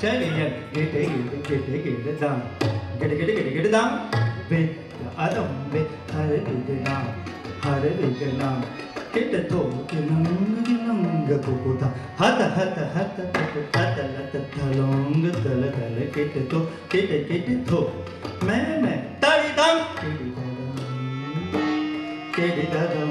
Chinese get get get get down. Get get get get down. With the Adam with Hare Vidana. Get the toe in a manga puputa. Hata hata hata hata lata talong the lata get the toe. Get the get the toe. Man man. Tari dam. Get it down.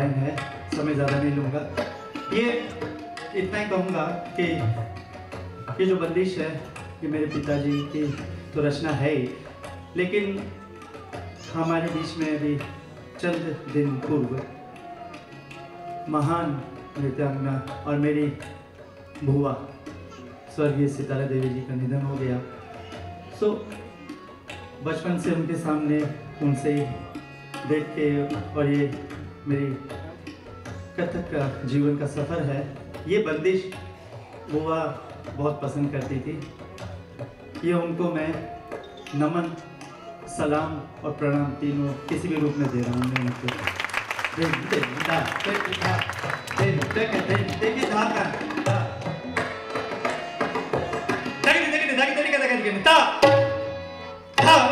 गायन है, समय ज़्यादा नहीं लूँगा। ये इतना ही कहूँगा कि ये जो बंदिश है, ये मेरे पिताजी की तो रचना है ही। लेकिन हमारे बीच में अभी चंद दिन पूर्व महान नृत्यांगना और मेरी बुआ स्वर्गीय सितारा देवी जी का निधन हो गया। सो बचपन से उनके सामने उनसे देख के और ये मेरी कथक का जीवन का सफ़र है ये बंदिश बुआ बहुत पसंद करती थी ये उनको मैं नमन सलाम और प्रणाम तीनों किसी भी रूप में दे रहा हूँ मैं उनको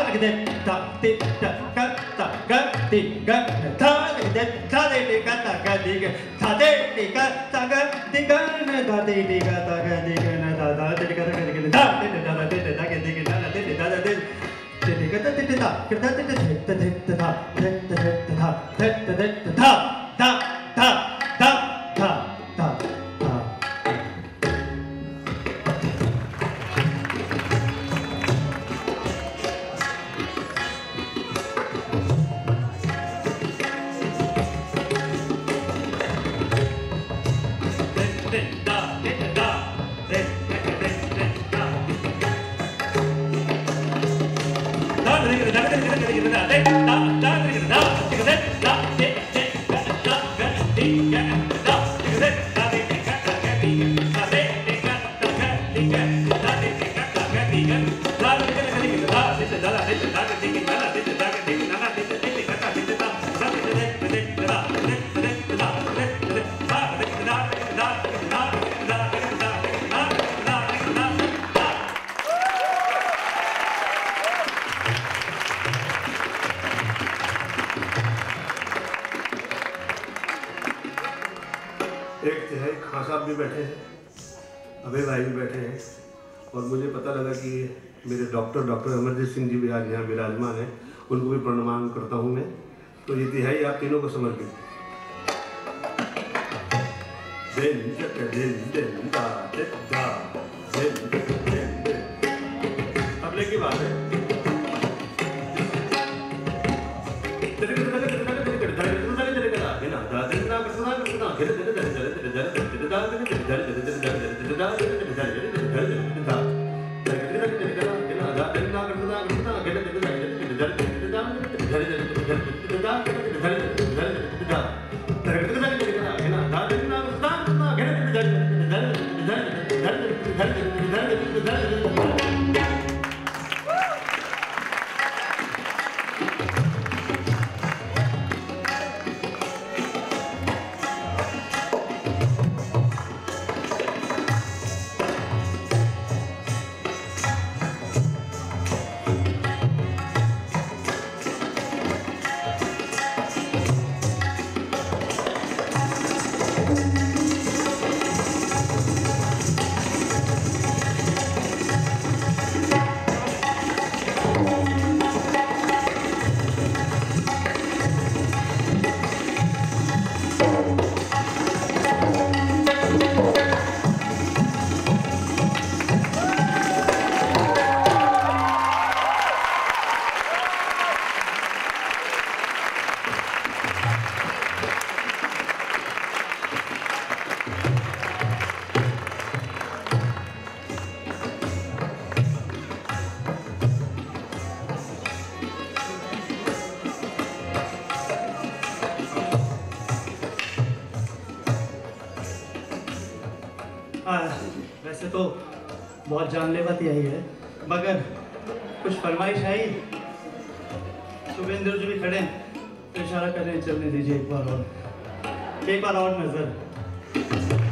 かけてたてたかたがてがたかけてたでてかたかてがたでてかたがてがなたでてかたがてがなただててかたかてがたててただててだけてがなててただててててかたててたかたててててててたててててたててててたた भी बैठे हैं, अभय भाई भी बैठे हैं। और मुझे पता लगा कि मेरे डॉक्टर डॉक्टर अमरजीत सिंह जी भी आज यहाँ विराजमान हैं। उनको भी प्रणाम करता हूँ मैं। तो ये तिहाई आप तीनों को समर्पित। अब लेके बात है। तो बहुत जानलेवा तो यही है। मगर कुछ फरमाइश है ही शुभेंद्र जी भी खड़े। तो इशारा करें चलने दीजिए एक बार और। एक बार और नज़र।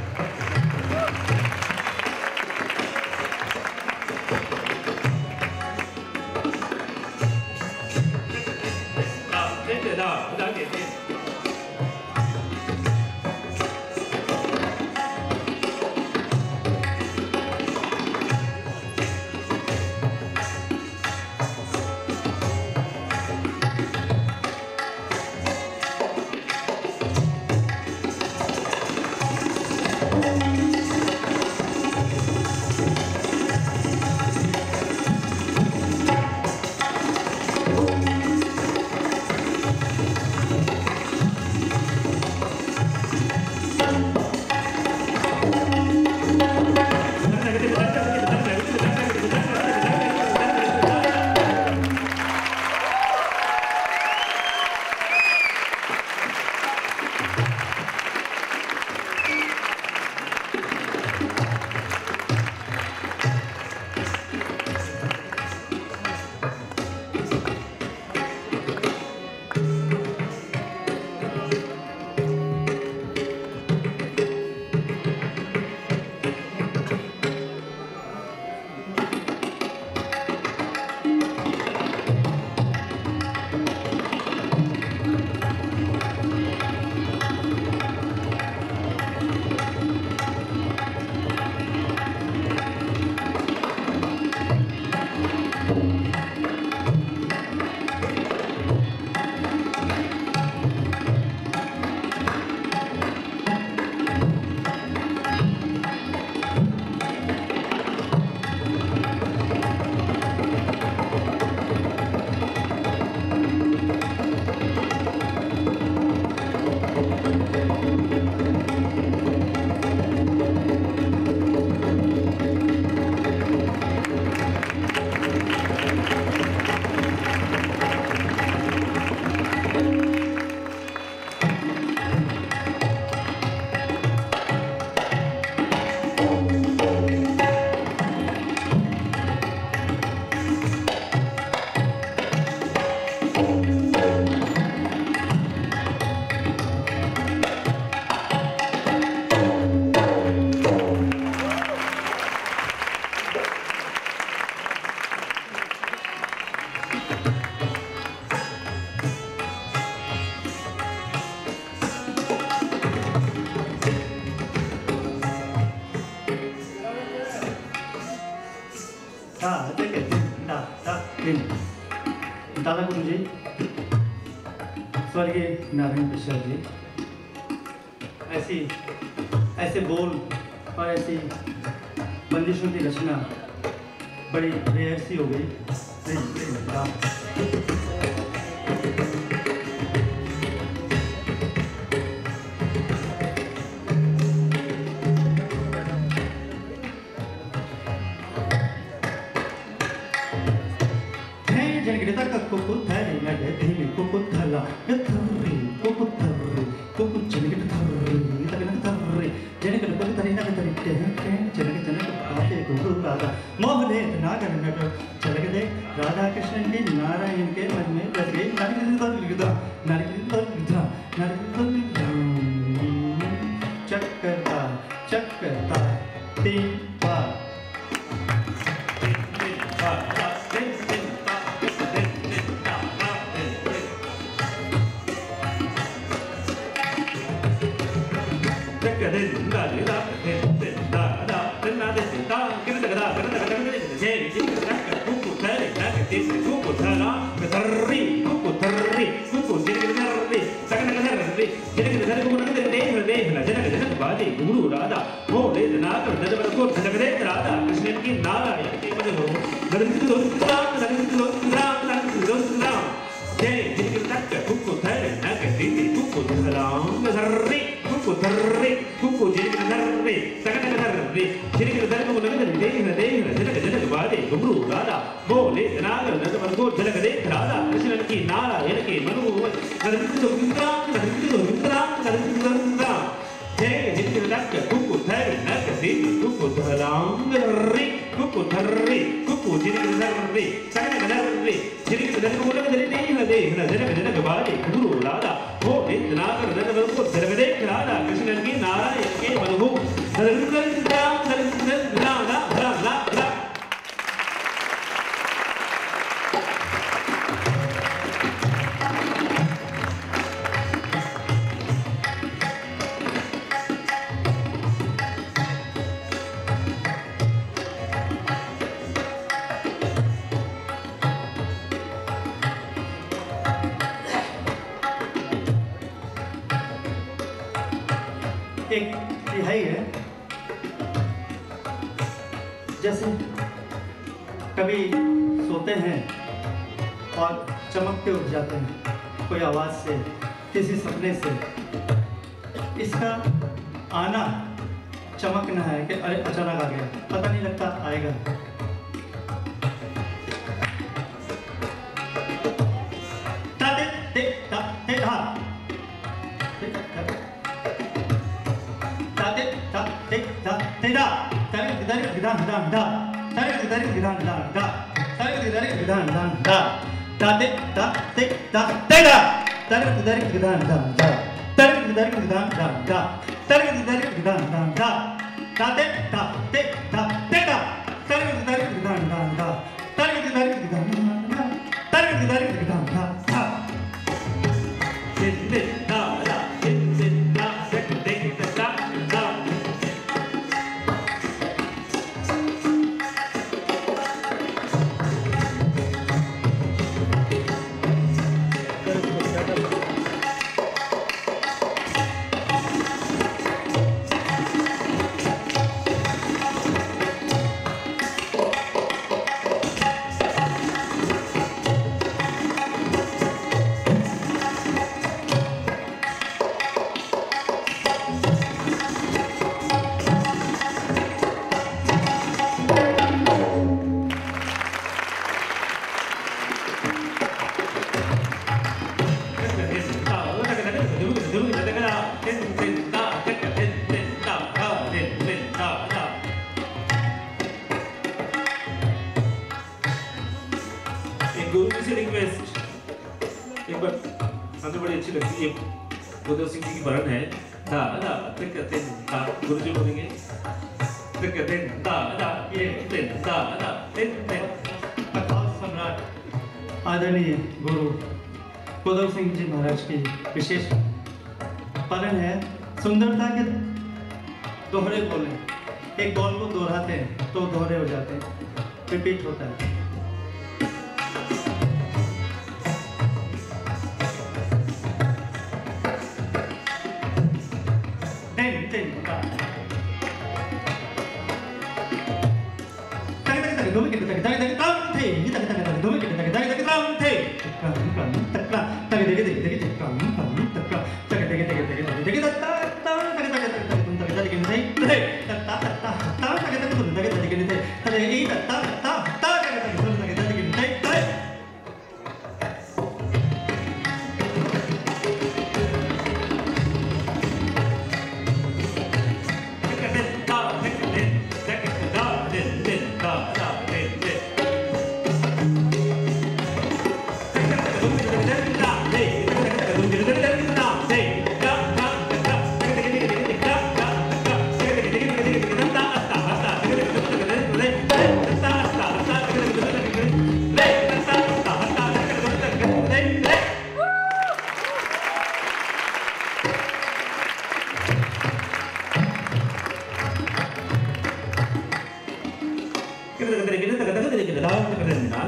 दादा गुरु जी स्वर्गीय नारायण प्रसाद जी, ऐसी, ऐसे बोल और ऐसी बंदिशों की रचना बड़ी बेहसी हो गई। chất cần tài tin हज़रत राधा कृष्ण की नारा நர்ரி குக்கு நர்ரி குக்கு ஜிரிக்கு நர்ரி சகனக நர்ரி ஜிரிக்கு நர்க்கு உலகத்தில் நீலதே ஹில ஜனக ஜனக பாடி குரு லாலா ஓ நேத் நாகர் நனவருக்கு சர்வதே கிராடா கிருஷ்ணன்கி நாராயணகே மனு நர்க்கு से किसी सपने से इसका आना चमकना है कि अरे अचानक आ गया पता नहीं लगता आएगा ता ते ते ता ते ते ता da. Da. Da. Dan, dan, da. 誰か誰かだんだんだ誰か誰かだんだんだ誰か誰かだんだん ఉంటారు どだけ誰たけどめけてたけけ誰だけどめけてたけけてたけどけけ对吧？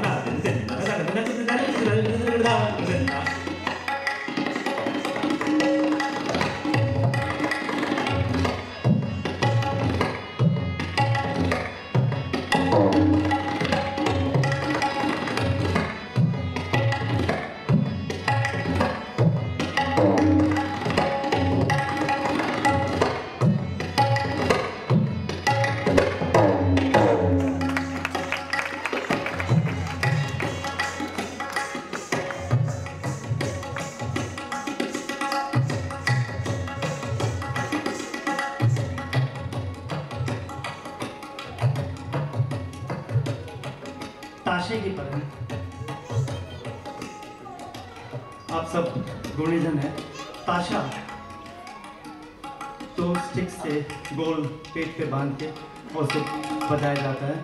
स्टिक से गोल पेट पे बाँध के और उसे बजाया जाता है।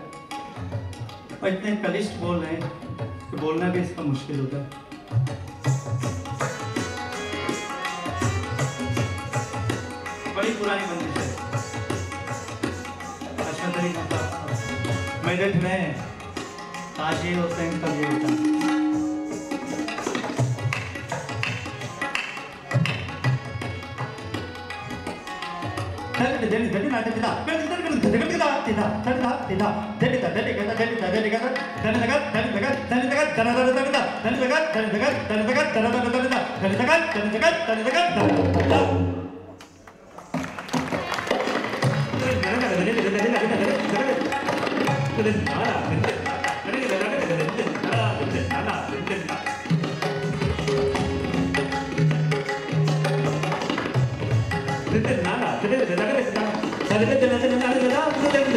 और इतने कलिष्ट बोल रहे हैं कि बोलना भी इसका मुश्किल होता है। बड़ी पुरानी मंदिर है। अच्छा तरीका मेरठ में आज ये होता है ये होता है। தனிதகர் தனிதகர் தனிதகர் தனிதகர் தனிதகர் தனிதகர் தனிதகர்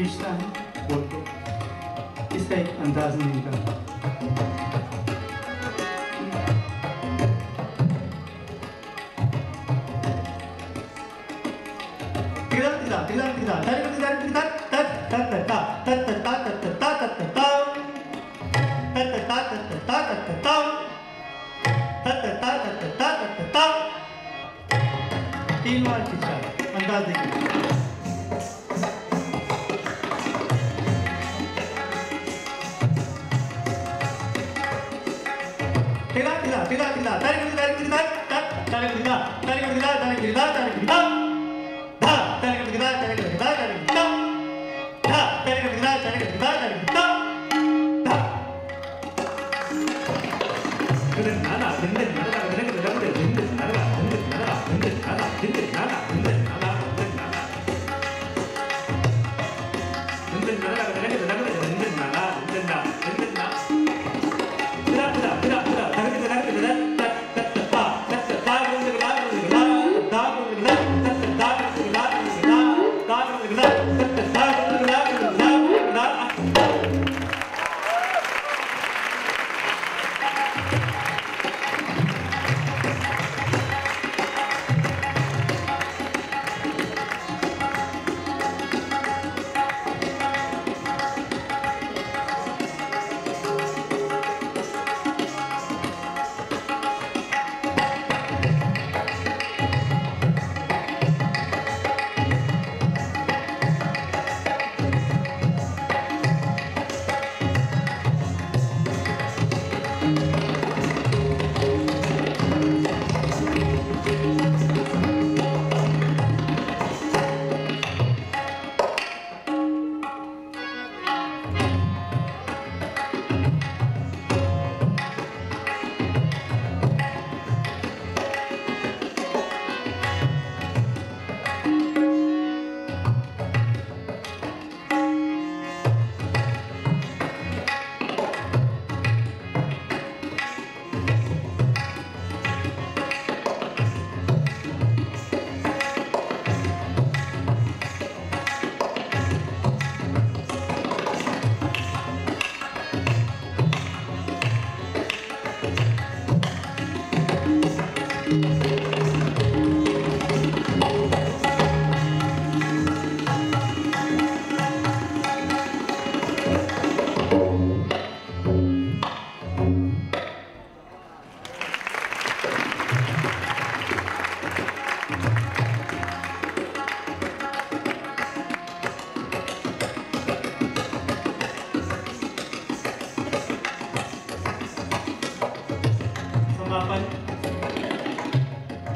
खींचता है बोल को इसका एक अंदाज नहीं करता तीन बार अंदाज देखिए you Imagine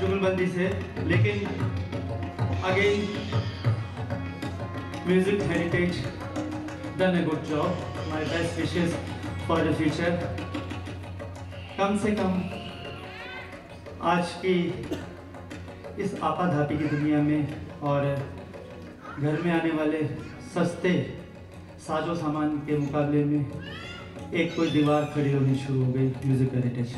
नोटबंदी से, लेकिन again music heritage done a good job my best wishes for the future कम से कम, आज की इस आपाधापी की दुनिया में और घर में आने वाले सस्ते, साजो सामान के मुकाबले में एक कोई दीवार खड़ी होनी शुरू हो गई music heritage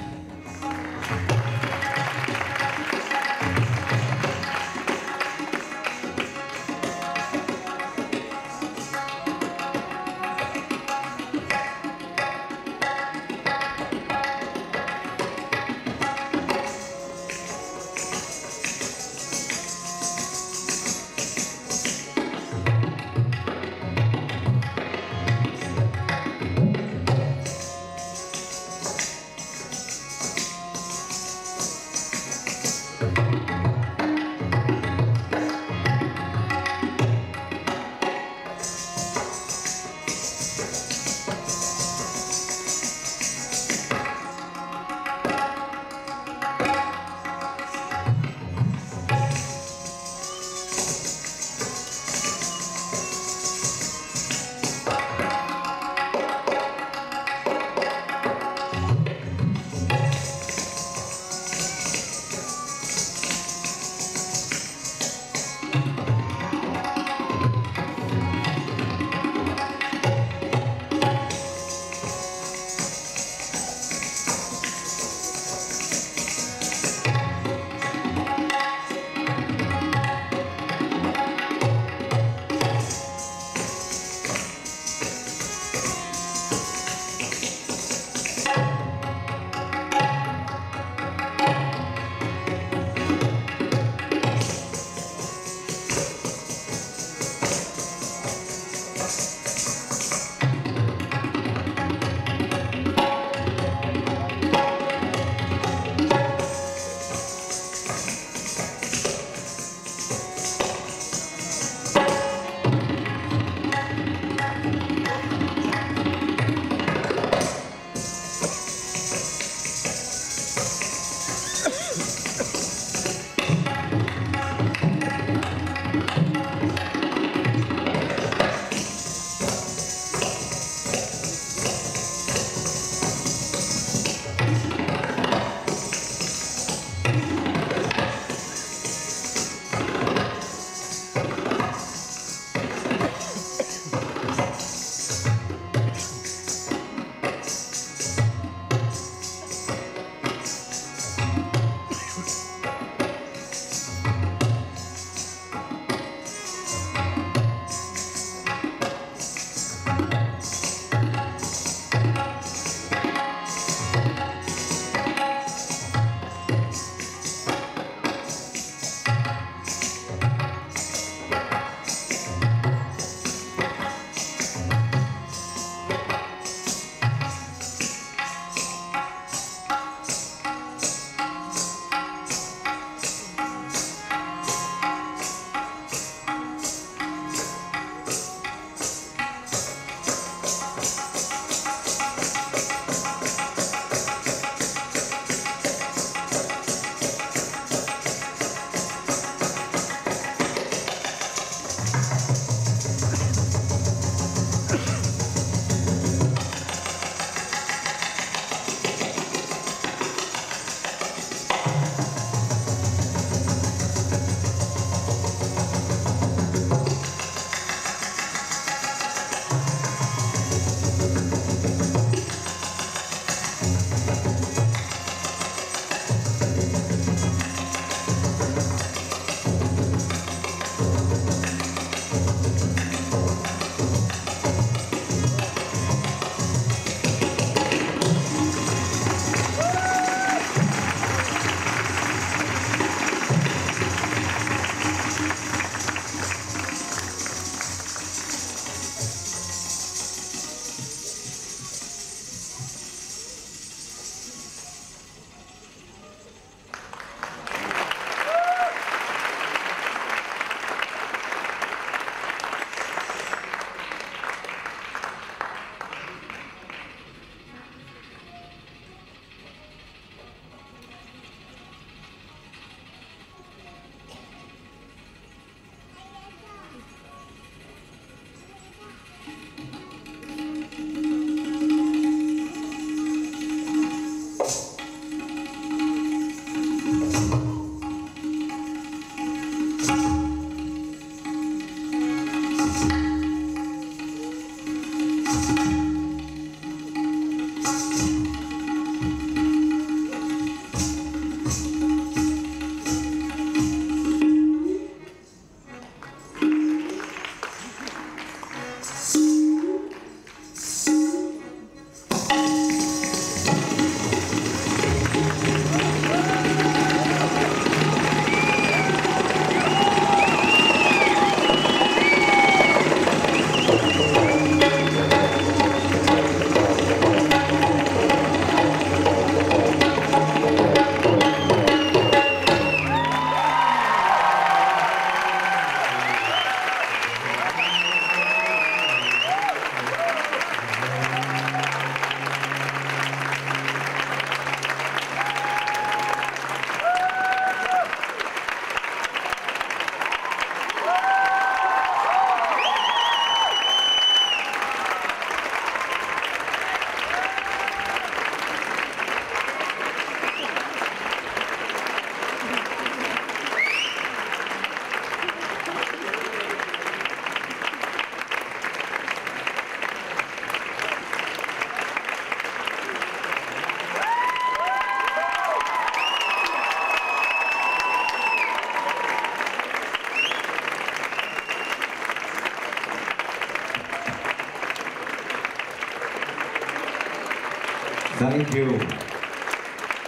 Thank you.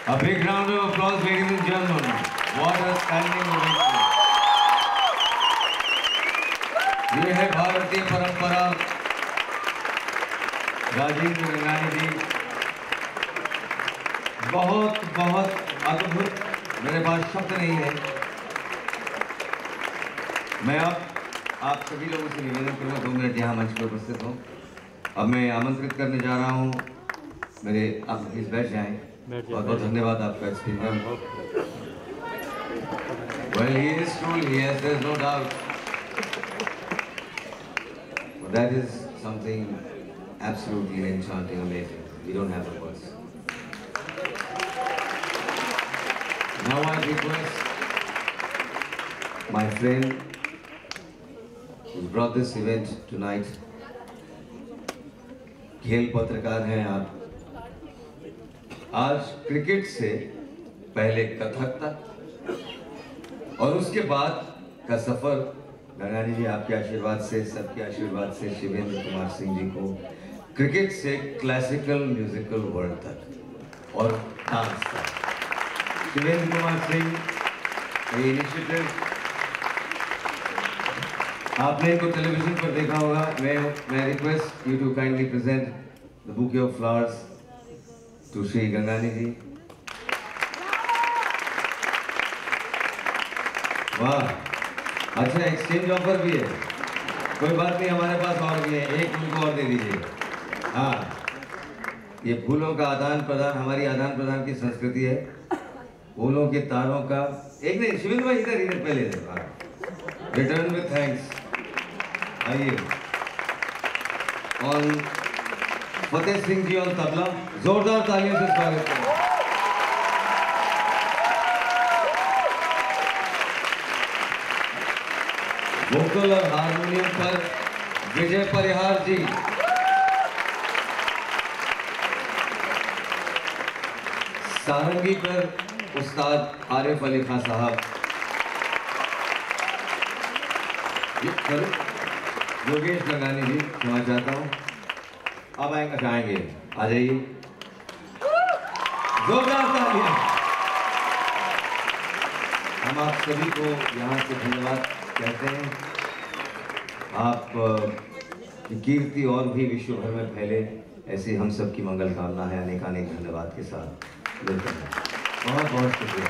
A big round of applause, ladies and gentlemen. What a standing ovation. ये है भारतीय परंपरा राजेंद्र रंगानी जी बहुत बहुत अद्भुत मेरे पास शब्द नहीं है मैं अब आप सभी लोगों से निवेदन करूँगा दो मिनट यहाँ मंच पर उपस्थित हूँ अब मैं आमंत्रित करने जा रहा हूँ मेरे आप प्लीज़ बैठ जाएँ बहुत बहुत धन्यवाद आपका speaker Well, he is truly, yes, there's no doubt. But that is something absolutely enchanting, amazing. We don't have the words. Now I request my friend who brought this event tonight. खेल पत्रकार हैं आप आज cricket से पहले कथक तक और उसके बाद का सफ़र। गंगानी जी, आपके आशीर्वाद से, सबके आशीर्वाद से, शिवेंद्र कुमार सिंह जी को क्रिकेट से क्लासिकल म्यूजिकल वर्ल्ड तक और डांस तक। शिवेंद्र कुमार सिंह इनिशिएटिव आपने इनको टेलीविज़न पर देखा होगा। मैं मैं request you to kindly present the bouquet of flowers Shri Gangani ji वाह अच्छा एक्सचेंज ऑफ़र भी है। कोई बात नहीं, हमारे पास और भी है। एक फूल को और दे दीजिए। हाँ ये फूलों का आदान प्रदान, हमारी आदान प्रदान की संस्कृति है। फूलों के तारों का, एक नहीं शिविर भाई इधर इधर, पहले रिटर्न विथ थैंक्स आइए। और फतेह सिंह जी और तबला जोरदार तालियों से स्वागत करें वोकल और हारमोनियम पर विजय परिहार जी सारंगी पर उस्ताद आरिफ अली खान साहब योगेश गंगानी जी क्षमा चाहता हूँ। अब आएँगे जाएँगे आ जाइए जोरदार तालियाँ हम आप सभी को यहाँ से धन्यवाद कहते हैं आप कीर्ति और भी विश्व भर में फैले, ऐसी हम सब की मंगल कामना है अनेक अनेक धन्यवाद के साथ। बहुत बहुत शुक्रिया।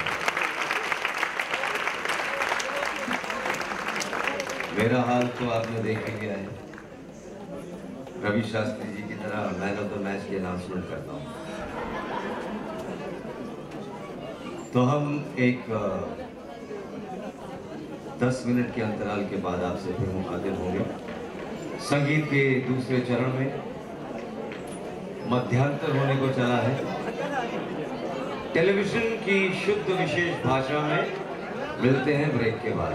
मेरा हाल तो आपने देख ही लिया है। रवि शास्त्री जी तरह मैन ऑफ़ द मैच की अनाउंसमेंट करता हूँ। तो हम एक दस मिनट के अंतराल के बाद आपसे फिर मुखातिब होंगे। संगीत के दूसरे चरण में मध्यांतर होने को चला है। टेलीविज़न की शुद्ध विशेष भाषा में मिलते हैं ब्रेक के बाद।